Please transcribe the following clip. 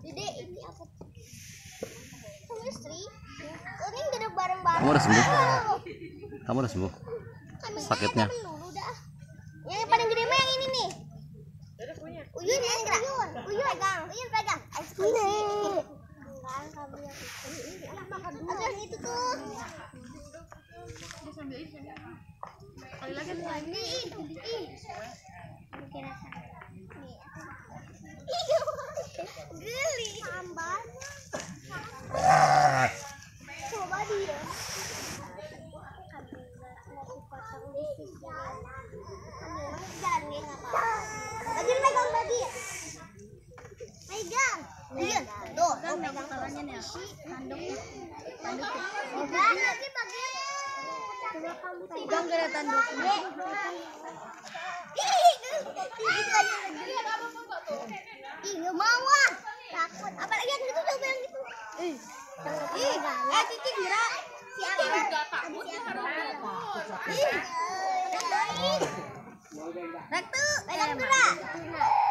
Ini? Kamu? Ini udah sembuh? Kamu udah sembuh? kami Sakitnya? dah. Yang paling gede mah yang ini nih. Uyun yang gerak. Uyun pegang. Uyun pegang. Ada yang itu tuh. Kali lagi nih. Ini, ih, ih. Mungkin rasa. Nih. Geli. Tambahnya. Coba dia. Lagi megang tadi. Megang. Iya, tuh, tuh megang Tangannya nih. Tanduknya. Tanduknya. Megang lagi bagian. Pegang gak ada tanduknya. Ih, itu aja lagi. Ih, nggak mau ah. Takut. Apalagi yang itu coba yang itu. Ih, eh Cici. Siapa? Takut lain.